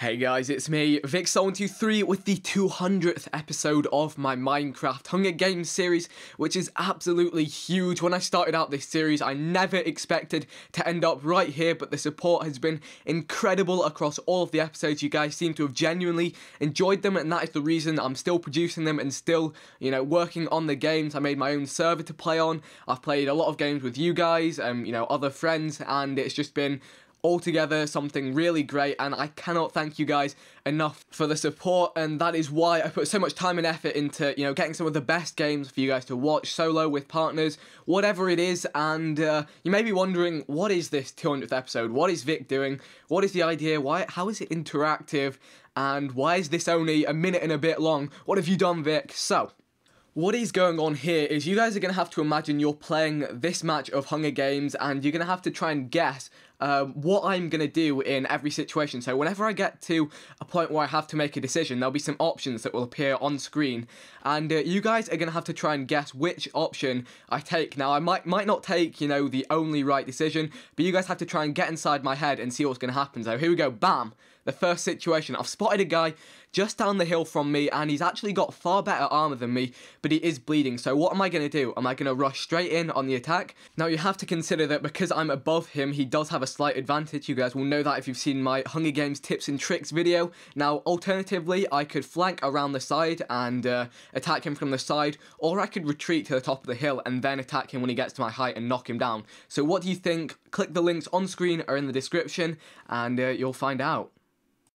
Hey guys, it's me, Vikkstar123 with the 200th episode of my Minecraft Hunger Games series, which is absolutely huge. When I started out this series, I never expected to end up right here, but the support has been incredible across all of the episodes. You guys seem to have genuinely enjoyed them, and that is the reason I'm still producing them and still, you know, working on the games. I made my own server to play on. I've played a lot of games with you guys, um, you know, other friends, and it's just been altogether something really great and I cannot thank you guys enough for the support and that is why I put so much time and effort into you know getting some of the best games for you guys to watch solo with partners whatever it is and uh, you may be wondering what is this 200th episode? What is Vic doing? What is the idea? Why how is it interactive? And why is this only a minute and a bit long? What have you done Vic? So what is going on here is you guys are going to have to imagine you're playing this match of Hunger Games and you're going to have to try and guess um, what I'm going to do in every situation. So whenever I get to a point where I have to make a decision, there'll be some options that will appear on screen. And uh, you guys are going to have to try and guess which option I take. Now, I might, might not take, you know, the only right decision, but you guys have to try and get inside my head and see what's going to happen. So here we go, bam! The first situation, I've spotted a guy just down the hill from me and he's actually got far better armor than me, but he is bleeding. So what am I going to do? Am I going to rush straight in on the attack? Now you have to consider that because I'm above him, he does have a slight advantage. You guys will know that if you've seen my Hunger Games tips and tricks video. Now alternatively, I could flank around the side and uh, attack him from the side, or I could retreat to the top of the hill and then attack him when he gets to my height and knock him down. So what do you think? Click the links on screen or in the description and uh, you'll find out.